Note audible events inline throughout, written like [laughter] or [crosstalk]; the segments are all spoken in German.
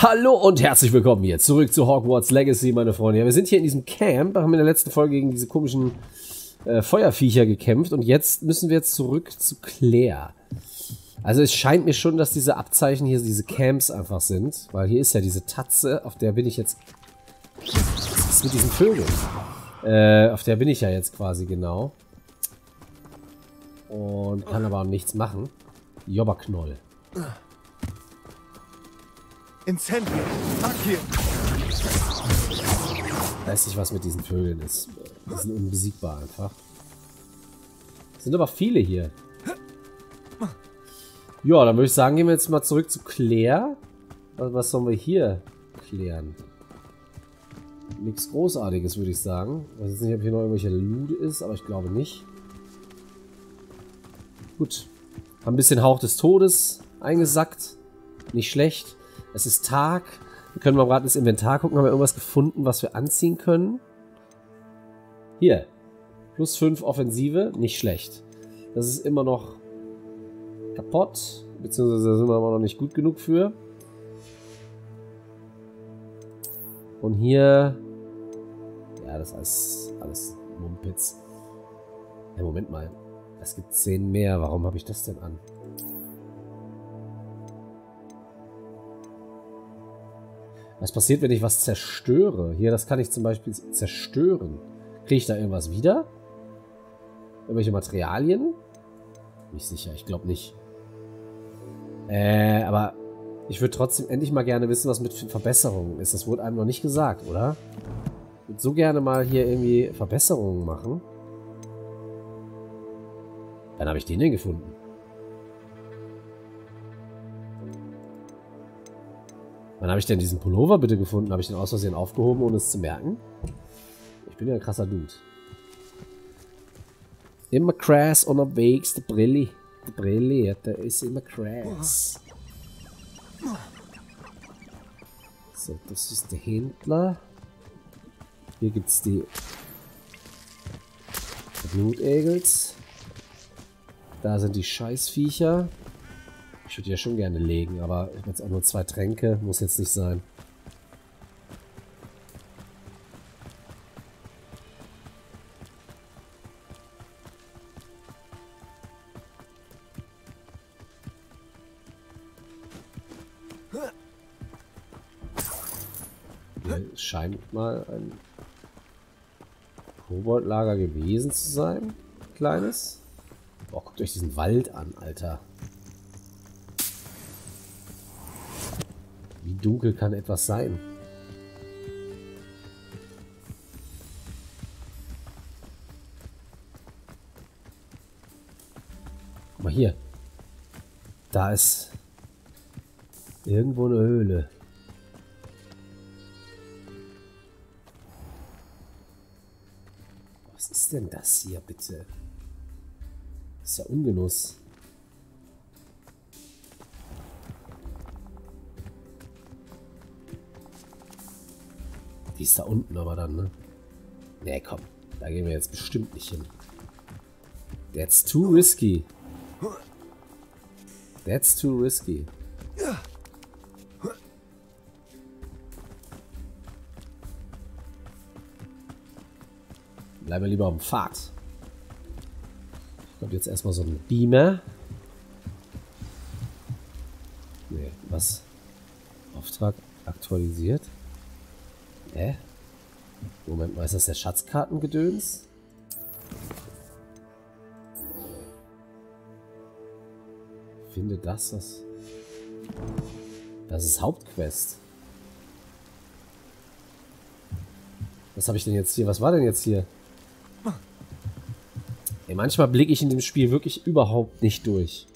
Hallo und herzlich willkommen hier zurück zu Hogwarts Legacy, meine Freunde. Ja, wir sind hier in diesem Camp, haben in der letzten Folge gegen diese komischen äh, Feuerviecher gekämpft und jetzt müssen wir zurück zu Claire. Also es scheint mir schon, dass diese Abzeichen hier, diese Camps einfach sind, weil hier ist ja diese Tatze, auf der bin ich jetzt... Was ist mit diesen Vögeln? Äh, auf der bin ich ja jetzt quasi genau. Und kann aber auch nichts machen. Jobberknoll. Incendio, Akir. Weiß nicht, was mit diesen Vögeln ist. Die sind unbesiegbar einfach. Es sind aber viele hier. Ja, dann würde ich sagen, gehen wir jetzt mal zurück zu Claire. Was, was sollen wir hier klären? Nichts Großartiges, würde ich sagen. Ich weiß jetzt nicht, ob hier noch irgendwelche Loot ist, aber ich glaube nicht. Gut. Haben ein bisschen Hauch des Todes eingesackt. Nicht schlecht. Es ist Tag. Wir können mal gerade ins Inventar gucken. Haben wir irgendwas gefunden, was wir anziehen können? Hier. Plus 5 Offensive. Nicht schlecht. Das ist immer noch kaputt. Beziehungsweise sind wir aber noch nicht gut genug für. Und hier... Ja, das ist alles Mumpitz. Ja, Moment mal. Es gibt 10 mehr. Warum habe ich das denn an? Was passiert, wenn ich was zerstöre? Hier, das kann ich zum Beispiel zerstören. Kriege ich da irgendwas wieder? Irgendwelche Materialien? Nicht sicher, ich glaube nicht. Äh, aber ich würde trotzdem endlich mal gerne wissen, was mit Verbesserungen ist. Das wurde einem noch nicht gesagt, oder? Ich würde so gerne mal hier irgendwie Verbesserungen machen. Dann habe ich den denn gefunden. Wann habe ich denn diesen Pullover bitte gefunden? Habe ich den aus Versehen aufgehoben, ohne es zu merken? Ich bin ja ein krasser Dude. Immer krass unterwegs, die Brille. Die Brille, der ist immer krass. So, das ist der Händler. Hier gibt es die Blutegels. Da sind die Scheißviecher. Ich würde ja schon gerne legen, aber ich habe jetzt auch nur zwei Tränke. Muss jetzt nicht sein. Scheint mal ein Koboldlager gewesen zu sein. Kleines. Boah, guckt euch diesen Wald an, Alter. Dunkel kann etwas sein? Guck mal hier. Da ist irgendwo eine Höhle. Was ist denn das hier bitte? Das ist ja Ungenuss. Die ist da unten aber dann, ne? Nee, komm. Da gehen wir jetzt bestimmt nicht hin. That's too risky. That's too risky. Bleiben wir lieber am Pfad. Kommt jetzt erstmal so ein Beamer. Nee, was? Auftrag aktualisiert. Hä? Moment mal, ist das der Schatzkartengedöns? Finde das, das... Das ist Hauptquest. Was habe ich denn jetzt hier? Was war denn jetzt hier? Ey, manchmal blicke ich in dem Spiel wirklich überhaupt nicht durch.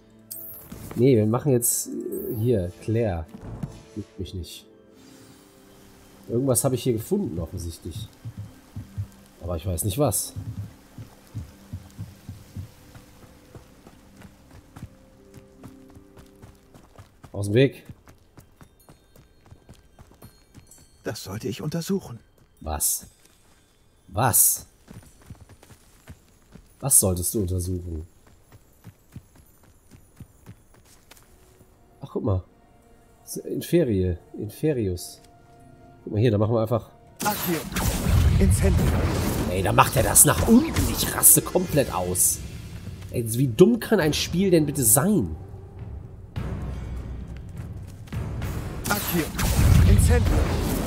Nee, wir machen jetzt äh, hier, Claire. Juckt mich nicht. Irgendwas habe ich hier gefunden, offensichtlich. Aber ich weiß nicht was. Aus dem Weg. Das sollte ich untersuchen. Was? Was? Was solltest du untersuchen? Ach, guck mal. Inferie. Inferius. Guck mal hier, da machen wir einfach... Akio. Incendio. Ey, da macht er das nach unten. Ich raste komplett aus. Ey, wie dumm kann ein Spiel denn bitte sein? Akio. Incendio.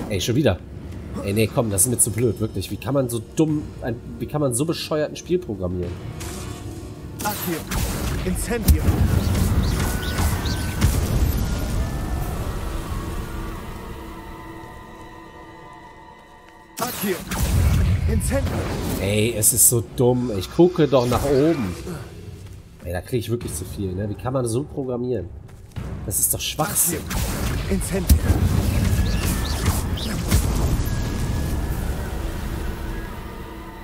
Ey, schon wieder. Ey, nee, komm, das ist mir zu blöd, wirklich. Wie kann man so dumm, ein, wie kann man so bescheuert ein Spiel programmieren? Akio. Incendio. Ey, es ist so dumm. Ich gucke doch nach oben. Ey, da kriege ich wirklich zu viel, ne? Wie kann man so programmieren? Das ist doch Schwachsinn.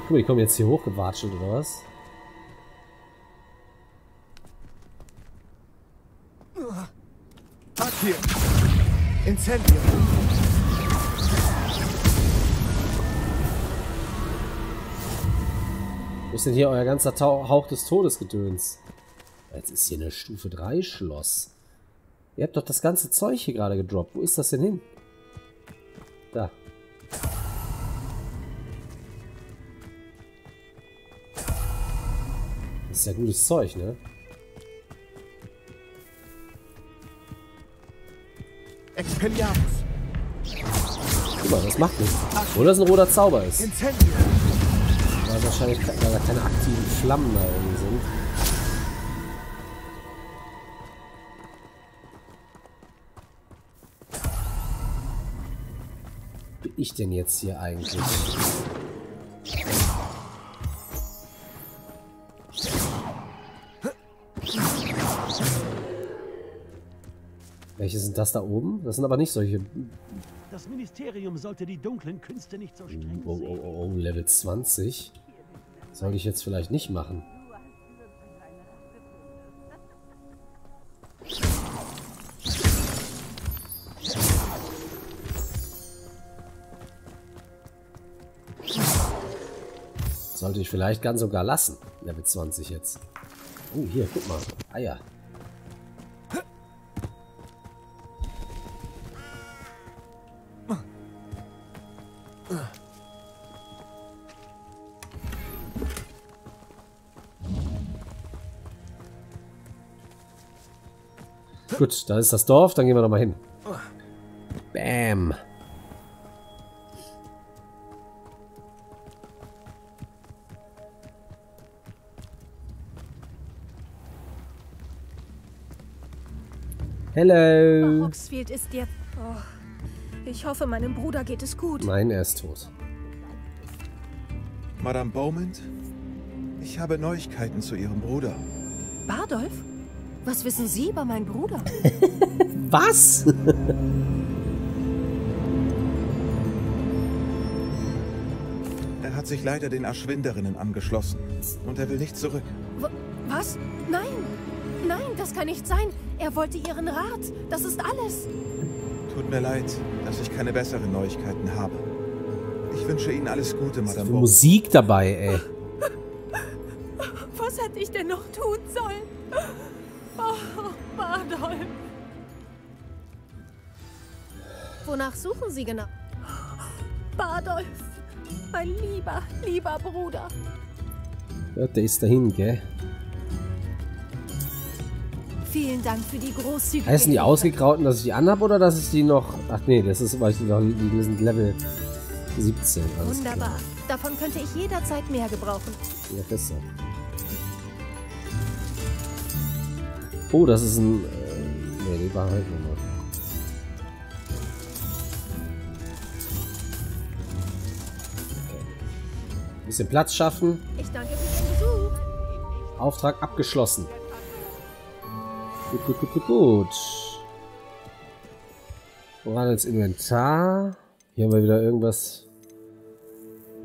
Guck mal, die kommen jetzt hier hochgewatschelt, oder was? Incendio. Wo ist denn hier euer ganzer Tau Hauch des Todes gedöns? Jetzt ist hier eine Stufe 3 Schloss. Ihr habt doch das ganze Zeug hier gerade gedroppt. Wo ist das denn hin? Da. Das ist ja gutes Zeug, ne? Expelliarmus. Guck mal, das macht nichts. Obwohl das ein roter Zauber ist. Incendio. Weil wahrscheinlich weil da keine aktiven Flammen da irgendwie sind. Bin ich denn jetzt hier eigentlich? Welche sind das da oben? Das sind aber nicht solche. Das Ministerium sollte die dunklen Künste nicht so streng Oh, oh, oh, oh, Level 20. Sollte ich jetzt vielleicht nicht machen. Sollte ich vielleicht ganz sogar lassen. Level 20 jetzt. Oh, hier, guck mal. Eier. Gut, da ist das Dorf, dann gehen wir noch mal hin. Bam. Hello. Hogsfield ist jetzt. Oh, ich hoffe, meinem Bruder geht es gut. Nein, er ist tot. Madame Beaumont? Ich habe Neuigkeiten zu Ihrem Bruder. Bardolf? Was wissen Sie über meinen Bruder? [laughs] Was? Er hat sich leider den Erschwinderinnen angeschlossen. Und er will nicht zurück. W was? Nein! Nein, das kann nicht sein. Er wollte Ihren Rat. Das ist alles. Tut mir leid, dass ich keine besseren Neuigkeiten habe. Ich wünsche Ihnen alles Gute, Madame. Musik dabei, ey. [laughs] Was hätte ich denn noch tun sollen? Bardolf. Wonach suchen Sie genau? Bardolf. Mein lieber, lieber Bruder. Ja, der ist dahin, gell? Vielen Dank für die großzügige Heißen die ausgegrauten, dass ich die anhab oder dass ich die noch. Ach nee, das ist, weil ich die noch. Die sind Level 17. Alles Wunderbar. Klar. Davon könnte ich jederzeit mehr gebrauchen. Ja, besser. Oh, das ist ein. Äh, nee, die behalten wir noch. Okay. Bisschen Platz schaffen. Ich danke für den Besuch. Auftrag abgeschlossen. Gut, gut, gut, gut, gut. Voran ins Inventar. Hier haben wir wieder irgendwas.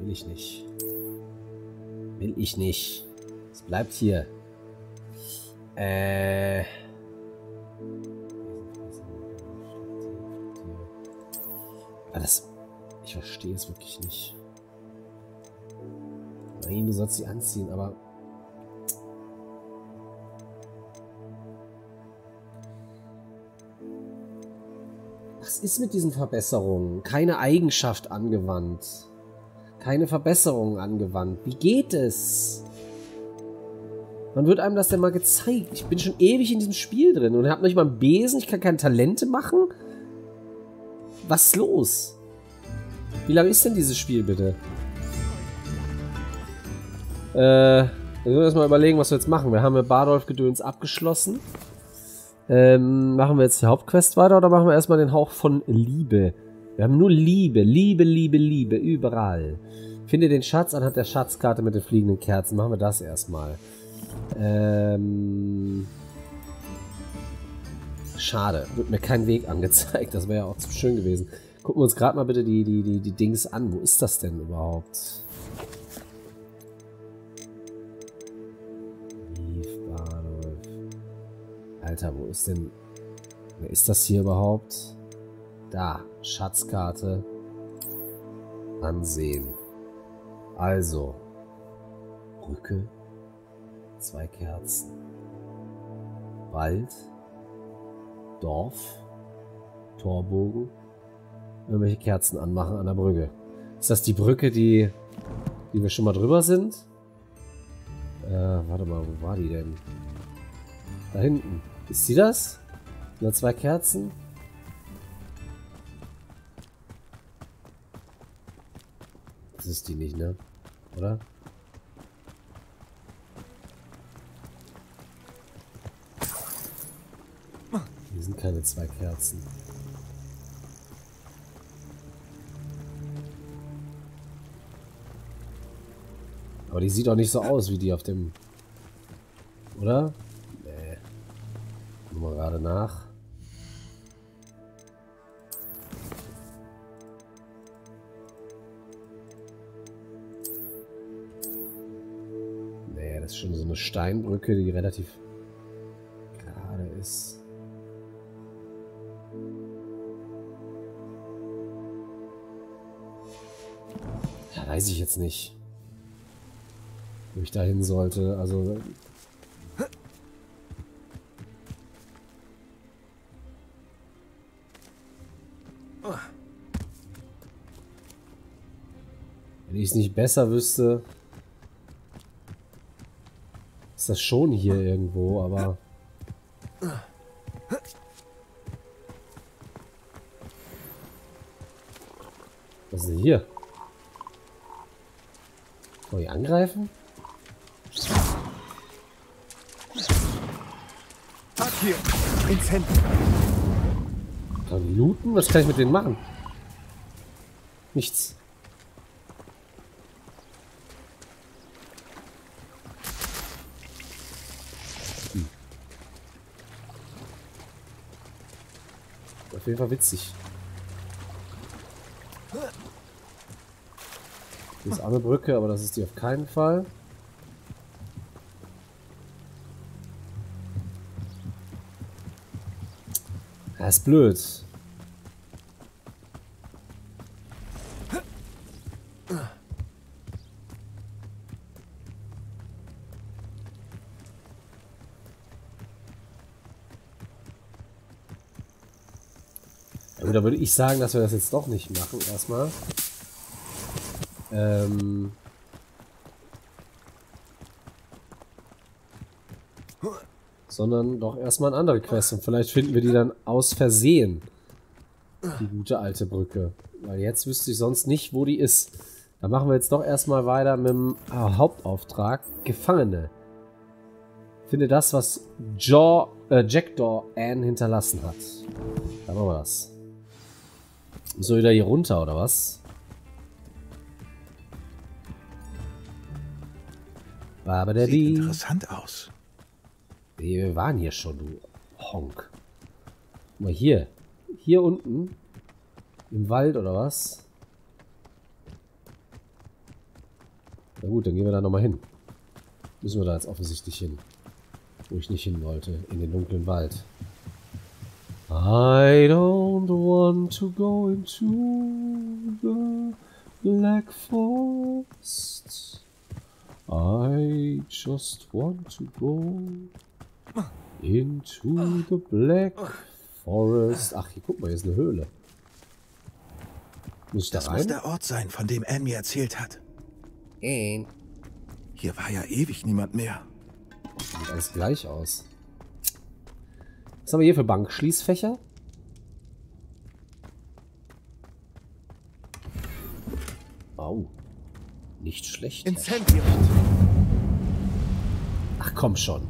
Will ich nicht. Will ich nicht. Es bleibt hier. Äh. Ah, das. Ich verstehe es wirklich nicht. Nein, du sollst sie anziehen, aber. Was ist mit diesen Verbesserungen? Keine Eigenschaft angewandt. Keine Verbesserung angewandt. Wie geht es? Wann wird einem das denn mal gezeigt? Ich bin schon ewig in diesem Spiel drin und habe nicht mal einen Besen. Ich kann keine Talente machen. Was ist los? Wie lange ist denn dieses Spiel bitte? Äh, wir müssen erstmal überlegen, was wir jetzt machen. Wir haben mit Bardolf-Gedöns abgeschlossen. Ähm, machen wir jetzt die Hauptquest weiter oder machen wir erstmal den Hauch von Liebe? Wir haben nur Liebe, Liebe, Liebe, Liebe, überall. Finde den Schatz anhand der Schatzkarte mit den fliegenden Kerzen. Machen wir das erstmal. Ähm... Schade, wird mir kein Weg [laughs] angezeigt. Das wäre ja auch zu schön gewesen. Gucken wir uns gerade mal bitte die, die, die, die Dings an. Wo ist das denn überhaupt? Alter, wo ist denn... Wer ist das hier überhaupt? Da, Schatzkarte. Ansehen. Also. Brücke. Zwei Kerzen. Wald. Dorf. Torbogen. Irgendwelche Kerzen anmachen an der Brücke. Ist das die Brücke, die, die wir schon mal drüber sind? Äh, warte mal, wo war die denn? Da hinten. Ist sie das? Nur zwei Kerzen? Das ist die nicht, ne? Oder? Sind keine zwei Kerzen. Aber die sieht auch nicht so aus wie die auf dem... Oder? Gucken wir gerade nach. Nee, das ist schon so eine Steinbrücke, die relativ jetzt nicht, wo ich da hin sollte. Also Wenn ich es nicht besser wüsste, ist das schon hier irgendwo, aber... Was ist denn hier? Soll ich angreifen? Ab hier! Ins ich looten? Was kann ich mit denen machen? Nichts. Auf jeden Fall witzig. Hier ist eine Brücke, aber das ist die auf keinen Fall. Das ist blöd. da würde ich sagen, dass wir das jetzt doch nicht machen, erstmal. Ähm... Sondern doch erstmal eine andere Quest. Und vielleicht finden wir die dann aus Versehen. Die gute alte Brücke. Weil jetzt wüsste ich sonst nicht, wo die ist. Da machen wir jetzt doch erstmal weiter mit dem ah, Hauptauftrag. Gefangene. Finde das, was Jaw, äh, Jackdaw Anne hinterlassen hat. Da machen wir das. So wieder hier runter, oder was? Sieht interessant aus. Wir waren hier schon, du Honk. Guck mal hier. Hier unten. Im Wald, oder was? Na gut, dann gehen wir da nochmal hin. Müssen wir da jetzt offensichtlich hin. Wo ich nicht hin wollte. In den dunklen Wald. I don't want to go into the Black Forest. I just want to go into the Black Forest. Ach, hier guck mal, hier ist eine Höhle. Muss ich da Das muss rein? der Ort sein, von dem Anne mir erzählt hat. Äh. Hier war ja ewig niemand mehr. Sieht alles gleich aus. Was haben wir hier für Bankschließfächer? Au. Nicht schlecht. Ach komm schon.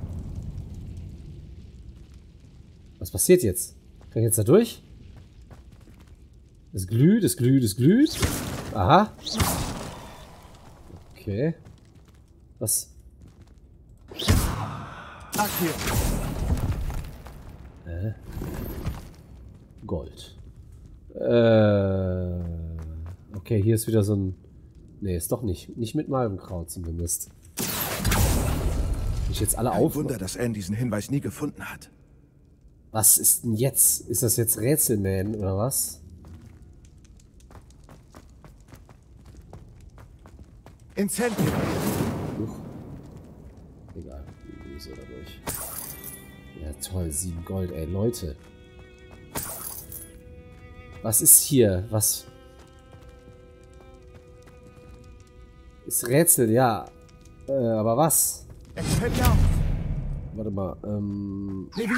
Was passiert jetzt? Kann ich jetzt da durch? Es glüht, es glüht, es glüht. Aha. Okay. Was? Akio! Gold. Äh, okay, hier ist wieder so ein... Nee, ist doch nicht. Nicht mit Malvenkraut zumindest. Ich jetzt alle Kein auf. Wunder, dass Anne diesen Hinweis nie gefunden hat. Was ist denn jetzt? Ist das jetzt Rätselman oder was? Incendium! Huch. Egal. Wir müssen da durch. Ja, toll. Sieben Gold, ey. Leute. Was ist hier? Was? Ist Rätsel, ja. Äh, aber was? Warte mal. Ähm, ich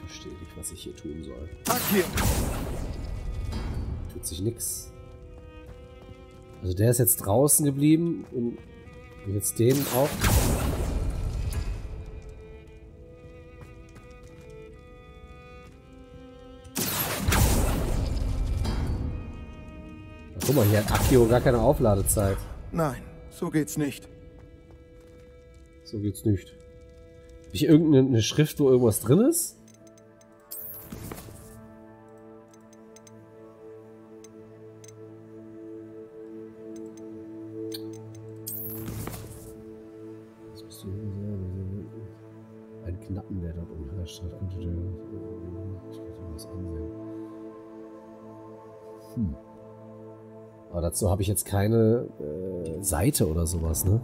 verstehe nicht, was ich hier tun soll. Tut sich nix. Also der ist jetzt draußen geblieben und jetzt den auch. Mal, hier hat Akio gar keine Aufladezeit. Nein, so geht's nicht. So geht's nicht. Hab ich irgendeine Schrift, wo irgendwas drin ist? Ein Knappen, der dort umherrscht könnte der. Das ansehen. Hm. Aber dazu habe ich jetzt keine äh, Seite oder sowas, ne?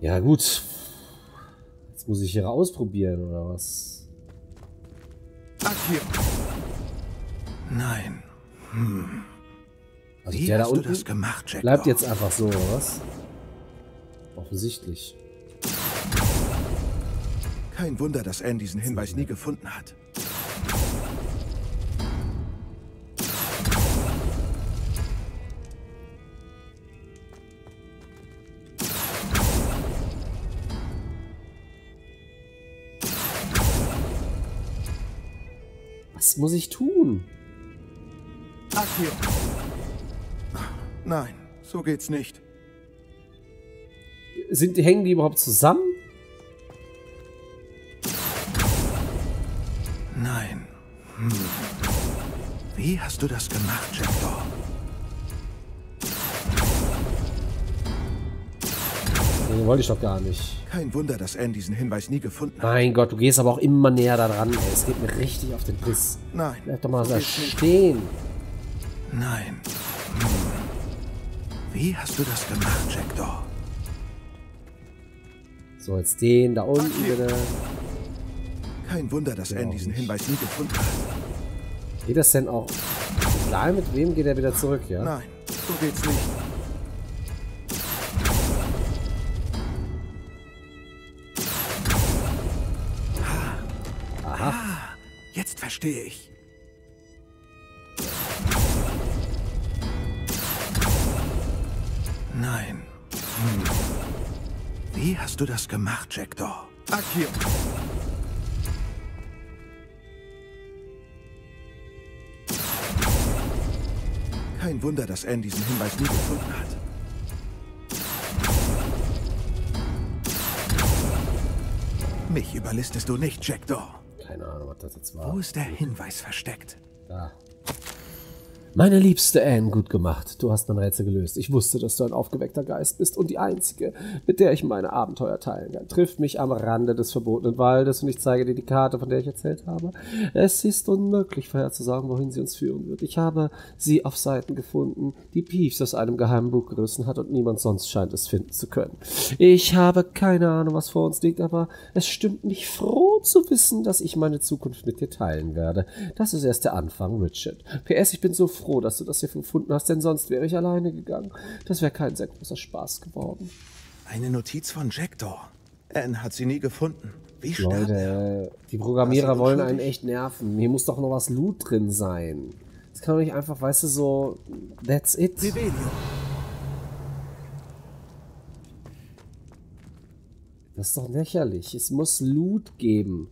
Ja, gut. Jetzt muss ich hier ausprobieren, oder was? Akio! Nein. Also Wie der da unten das gemacht, Jack? bleibt jetzt einfach so, oder was? Offensichtlich. Kein Wunder, dass Anne diesen Hinweis nie gefunden hat. Was muss ich tun? Akio! Nein, so geht's nicht. Sind, hängen die überhaupt zusammen? Nein. Hm. Wie hast du das gemacht, Jackdaw? Nee, wollte ich doch gar nicht. Kein Wunder, dass Anne diesen Hinweis nie gefunden hat. Mein Gott, du gehst aber auch immer näher da dran, ey. Es geht mir richtig auf den Piss. Nein. Bleib doch mal da stehen. Nein. Wie hast du das gemacht, Jackdaw? So, jetzt den da unten Ach, bitte. Kein Wunder, dass Anne diesen Hinweis nie gefunden hat. Geht das denn auch? Egal mit wem geht er wieder zurück, ja? Nein, so geht's nicht. Verstehe ich. Nein. Hm. Wie hast du das gemacht, Jackdaw? Akio. Kein Wunder, dass Anne diesen Hinweis nie gefunden hat. Mich überlistest du nicht, Jackdaw. Keine Ahnung, was das jetzt war. Wo ist der Hinweis versteckt? Da. Meine liebste Anne, gut gemacht. Du hast mein Rätsel gelöst. Ich wusste, dass du ein aufgeweckter Geist bist und die einzige, mit der ich meine Abenteuer teilen kann. Triff mich am Rande des verbotenen Waldes und ich zeige dir die Karte, von der ich erzählt habe. Es ist unmöglich vorherzusagen, wohin sie uns führen wird. Ich habe sie auf Seiten gefunden, die Peeves aus einem geheimen Buch gerissen hat und niemand sonst scheint es finden zu können. Ich habe keine Ahnung, was vor uns liegt, aber es stimmt mich froh zu wissen, dass ich meine Zukunft mit dir teilen werde. Das ist erst der Anfang, Richard. PS, ich bin so froh, dass du das hier gefunden hast, denn sonst wäre ich alleine gegangen. Das wäre kein sehr großer Spaß geworden. Eine Notiz von Jackdaw. Anne hat sie nie gefunden. Wie. Leute, die Programmierer wollen einen echt nerven. Hier muss doch noch was Loot drin sein. Das kann doch nicht einfach, weißt du, so, that's it. Das ist doch lächerlich. Es muss Loot geben.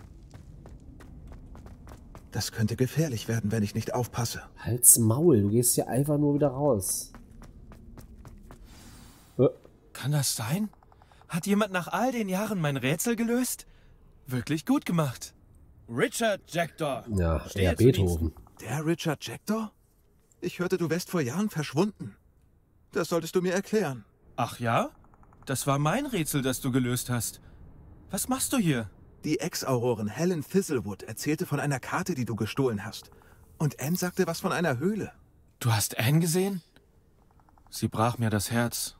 Das könnte gefährlich werden, wenn ich nicht aufpasse. Halt's Maul, du gehst hier einfach nur wieder raus. Äh, Kann das sein? Hat jemand nach all den Jahren mein Rätsel gelöst? Wirklich gut gemacht. Richard Jackdaw. Ja, eher zu Beethoven. Der Richard Jackdaw? Ich hörte, du wärst vor Jahren verschwunden. Das solltest du mir erklären. Ach ja? Das war mein Rätsel, das du gelöst hast. Was machst du hier? Die Ex-Aurorin Helen Thistlewood erzählte von einer Karte, die du gestohlen hast. Und Anne sagte was von einer Höhle. Du hast Anne gesehen? Sie brach mir das Herz.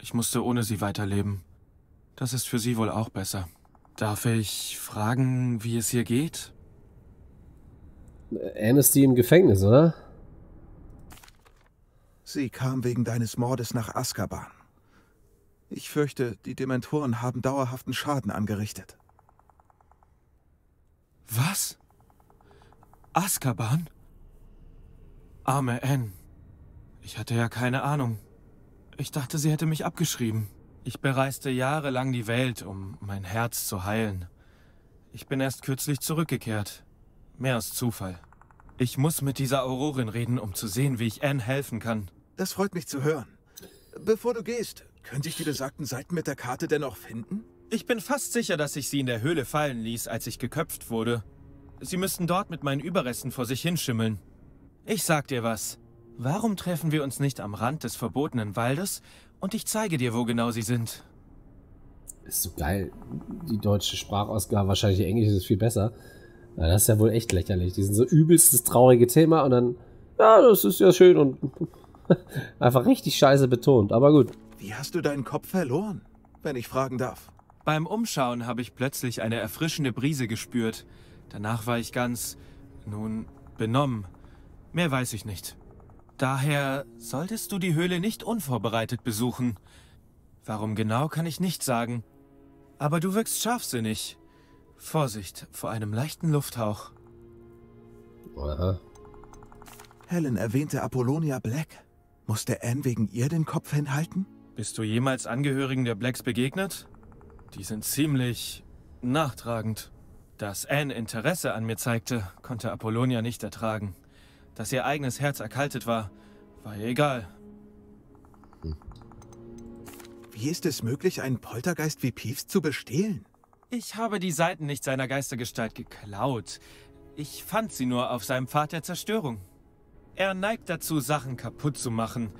Ich musste ohne sie weiterleben. Das ist für sie wohl auch besser. Darf ich fragen, wie es hier geht? Anne ist die im Gefängnis, oder? Sie kam wegen deines Mordes nach Azkaban. Ich fürchte, die Dementoren haben dauerhaften Schaden angerichtet. Was? Azkaban? Arme Anne. Ich hatte ja keine Ahnung. Ich dachte, sie hätte mich abgeschrieben. Ich bereiste jahrelang die Welt, um mein Herz zu heilen. Ich bin erst kürzlich zurückgekehrt. Mehr aus Zufall. Ich muss mit dieser Aurorin reden, um zu sehen, wie ich Anne helfen kann. Das freut mich zu hören. Bevor du gehst, könnte ich die besagten Seiten mit der Karte dennoch finden? Ich bin fast sicher, dass ich sie in der Höhle fallen ließ, als ich geköpft wurde. Sie müssten dort mit meinen Überresten vor sich hinschimmeln. Ich sag dir was. Warum treffen wir uns nicht am Rand des verbotenen Waldes und ich zeige dir, wo genau sie sind? Ist so geil. Die deutsche Sprachausgabe, wahrscheinlich die englische ist viel besser. Ja, das ist ja wohl echt lächerlich. Die sind so übelstes traurige Thema und dann, ja, das ist ja schön und [laughs] einfach richtig scheiße betont. Aber gut. Wie hast du deinen Kopf verloren, wenn ich fragen darf? Beim Umschauen habe ich plötzlich eine erfrischende Brise gespürt. Danach war ich ganz, nun, benommen. Mehr weiß ich nicht. Daher solltest du die Höhle nicht unvorbereitet besuchen. Warum genau kann ich nicht sagen. Aber du wirkst scharfsinnig. Vorsicht vor einem leichten Lufthauch. Aha. Helen erwähnte Apollonia Black. Musste Anne wegen ihr den Kopf hinhalten? Bist du jemals Angehörigen der Blacks begegnet? Die sind ziemlich nachtragend. Dass Anne Interesse an mir zeigte, konnte Apollonia nicht ertragen. Dass ihr eigenes Herz erkaltet war, war ihr egal. Wie ist es möglich, einen Poltergeist wie Peeves zu bestehlen? Ich habe die Seiten nicht seiner Geistergestalt geklaut. Ich fand sie nur auf seinem Pfad der Zerstörung. Er neigt dazu, Sachen kaputt zu machen.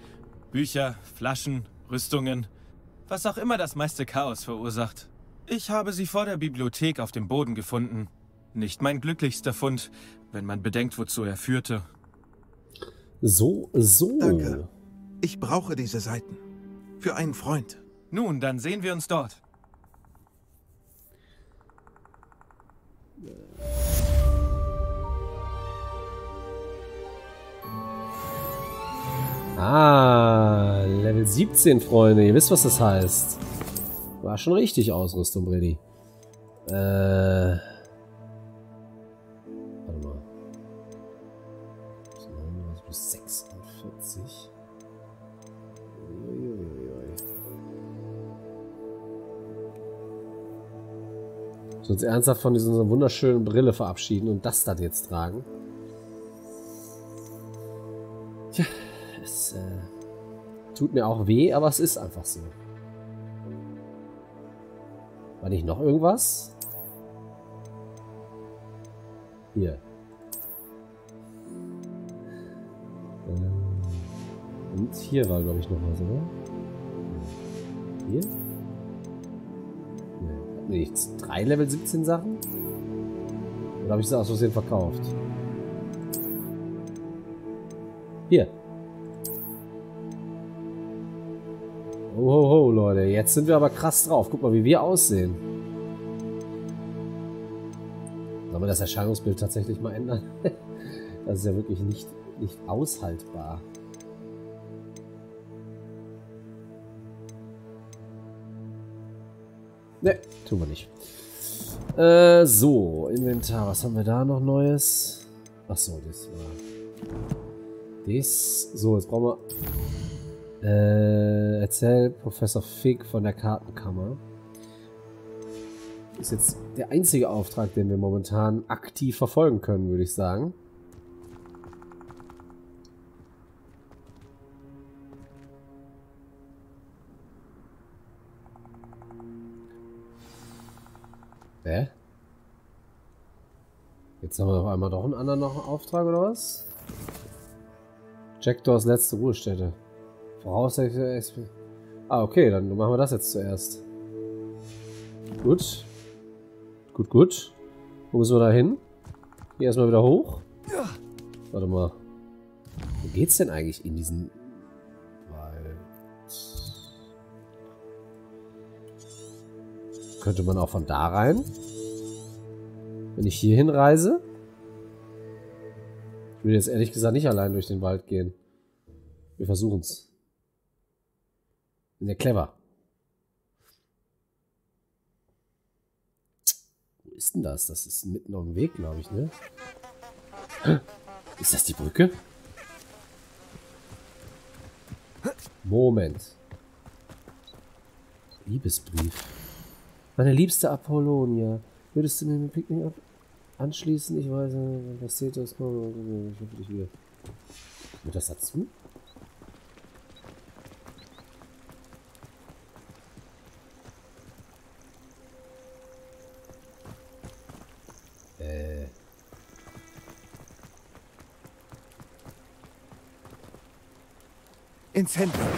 Bücher, Flaschen, Rüstungen, was auch immer das meiste Chaos verursacht. Ich habe sie vor der Bibliothek auf dem Boden gefunden. Nicht mein glücklichster Fund, wenn man bedenkt, wozu er führte. So, so. Danke. Ich brauche diese Seiten. Für einen Freund. Nun, dann sehen wir uns dort. Ah, Level 17, Freunde. Ihr wisst, was das heißt. War schon richtig Ausrüstung, Brady. Äh. Warte mal. Das plus 46. Uiuiui. So uns ernsthaft von dieser wunderschönen Brille verabschieden und das dann jetzt tragen. Es äh, tut mir auch weh, aber es ist einfach so. War nicht noch irgendwas? Hier. Und hier war, glaube ich, noch was, oder? Hier? Nee nichts. Drei Level 17 Sachen? Oder habe ich sie aus Versehen verkauft? Hier. Oh, ho, ho, Leute. Jetzt sind wir aber krass drauf. Guck mal, wie wir aussehen. Sollen wir das Erscheinungsbild tatsächlich mal ändern? [laughs] das ist ja wirklich nicht, nicht aushaltbar. Ne, tun wir nicht. Äh, so, Inventar. Was haben wir da noch Neues? Achso, das war... Das. So, jetzt brauchen wir. Äh, erzähl Professor Fig von der Kartenkammer. Ist jetzt der einzige Auftrag, den wir momentan aktiv verfolgen können, würde ich sagen. Hä? Jetzt haben wir auf einmal doch einen anderen noch Auftrag, oder was? Jackdoors letzte Ruhestätte. Voraussichtlich. Ah, okay, dann machen wir das jetzt zuerst. Gut. Gut, gut. Wo müssen wir da hin? Hier erstmal wieder hoch. Warte mal. Wo geht's denn eigentlich in diesen Wald? Könnte man auch von da rein? Wenn ich hier hinreise? Ich will jetzt ehrlich gesagt nicht allein durch den Wald gehen. Wir versuchen's. Ja clever. Wo ist denn das? Das ist mitten auf dem Weg, glaube ich, ne? Ist das die Brücke? Moment. Liebesbrief. Meine liebste Apollonia, würdest du mir mit Picknick ab anschließen. Ich weiß nicht, was zählt das? Ich hoffe dich wieder. Wird das dazu? Ins Zentrum.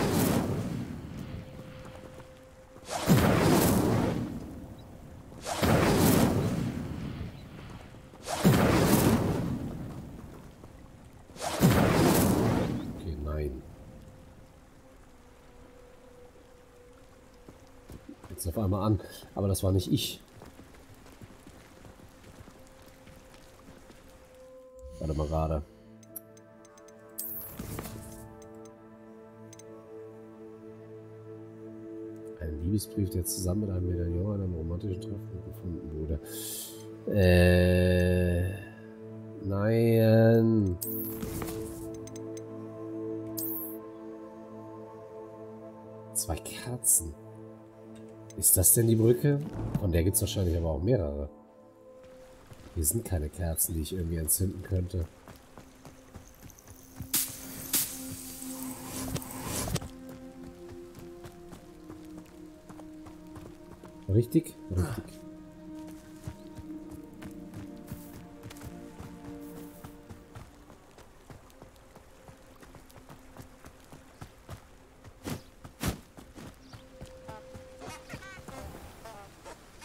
auf einmal an. Aber das war nicht ich. Liebesbrief, der zusammen mit einem Medaillon an einem romantischen Treffen gefunden wurde. Äh. Nein. Zwei Kerzen. Ist das denn die Brücke? Von der gibt es wahrscheinlich aber auch mehrere. Hier sind keine Kerzen, die ich irgendwie entzünden könnte. Richtig? Richtig.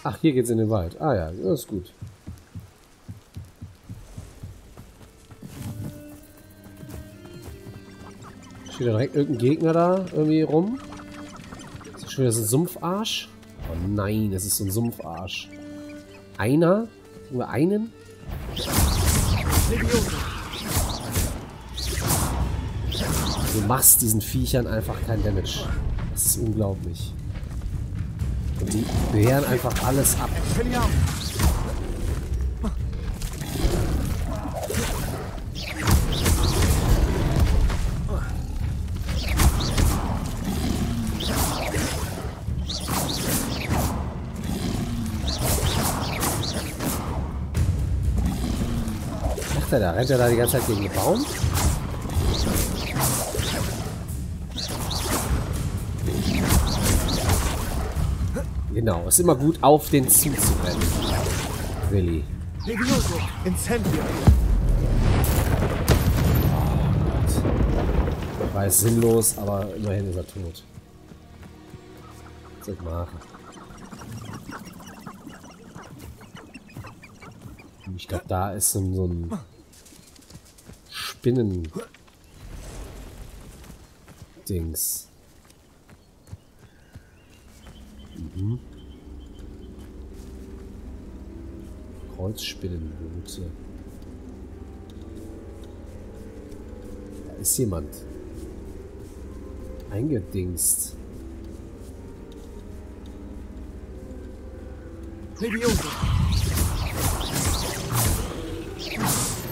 Ach, hier geht's in den Wald. Ah ja, das ist gut. Steht da direkt irgendein Gegner da irgendwie rum? Ist das schon wieder so ein Sumpfarsch? Oh nein, es ist so ein Sumpfarsch. Einer? Nur einen? Du machst diesen Viechern einfach kein Damage. Das ist unglaublich. Und die wehren einfach alles ab. Macht er da? Rennt er da die ganze Zeit gegen den Baum? Genau, ist immer gut, auf den zuzurennen. Willi. Legioso, Incendio. Ich weiß, sinnlos, aber immerhin ist er tot. Soll ich machen? Ich glaube, da ist so ein, so ein Spinnen-Dings. Mhm. Kreuzspinnenboote. Da ist jemand. Eingedingst. Levioso!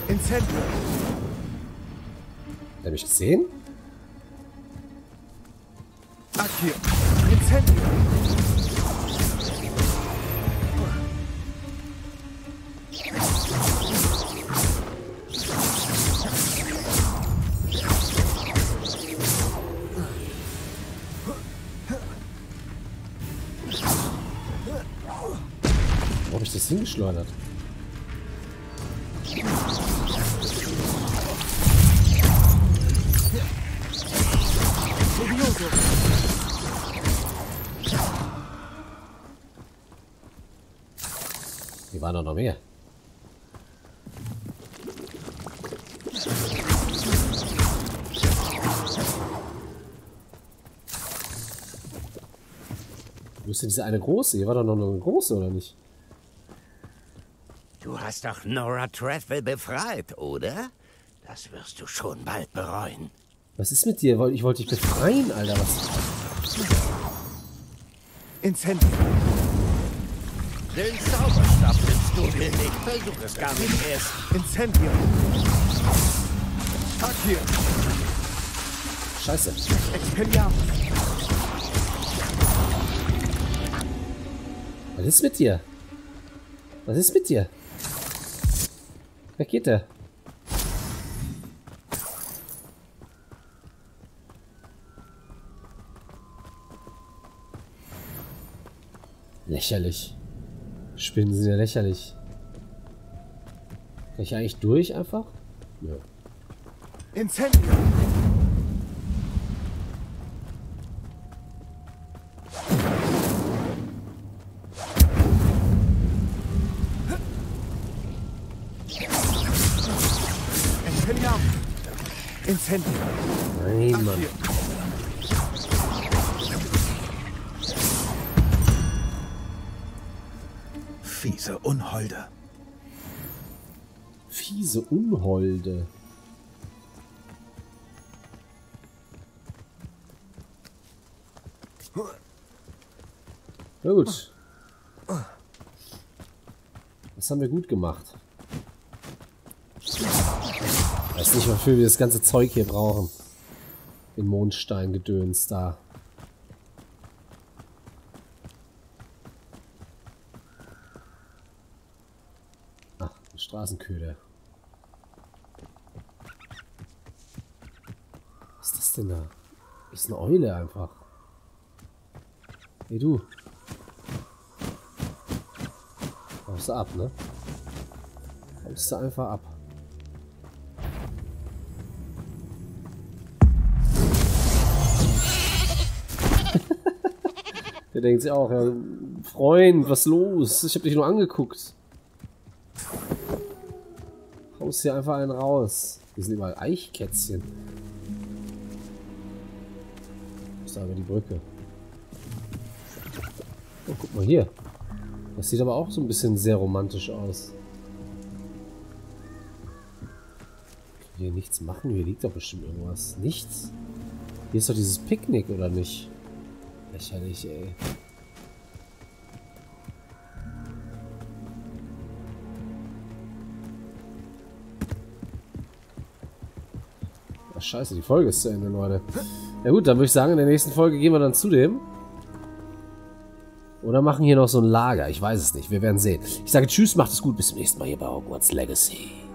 Incendio! Hat er mich gesehen? Accio! Incendio! Wo habe ich das hingeschleudert? Mehr. Wo ist denn diese eine große? Hier war doch noch eine große, oder nicht? Du hast doch Nora Trethville befreit, oder? Das wirst du schon bald bereuen. Was ist mit dir? Ich wollte dich befreien, Alter. Was? Incendio! Den Zauberstab du. Versuch es gar nicht erst. Incendio! Accio! Scheiße. Expelliarmus! Was ist mit dir? Was ist mit dir? Wer geht der? Lächerlich. Spinnen sind ja lächerlich. Kann ich eigentlich durch einfach? Ja. Incendio! Expelliarmus! Incendio! Nein, Mann. Fiese Unholde. Fiese Unholde. Na gut. Das haben wir gut gemacht. Weiß nicht, wofür wir das ganze Zeug hier brauchen. Den Mondstein-Gedöns da. Ach, ein Straßenköder. Was ist das denn da? Das ist eine Eule einfach. Hey du. Haust du ab, ne? Haust du einfach ab. [laughs] Der denkt sich auch, ja, Freund, was los? Ich hab dich nur angeguckt. Haust hier einfach einen raus. Hier sind überall Eichkätzchen. Ist da über die Brücke. Oh, guck mal hier. Das sieht aber auch so ein bisschen sehr romantisch aus. Hier nichts machen, hier liegt doch bestimmt irgendwas. Nichts? Hier ist doch dieses Picknick, oder nicht? Lächerlich, ey. Scheiße, die Folge ist zu Ende, Leute. Ja gut, dann würde ich sagen, in der nächsten Folge gehen wir dann zu dem. Oder machen hier noch so ein Lager. Ich weiß es nicht. Wir werden sehen. Ich sage Tschüss, macht es gut. Bis zum nächsten Mal hier bei Hogwarts Legacy.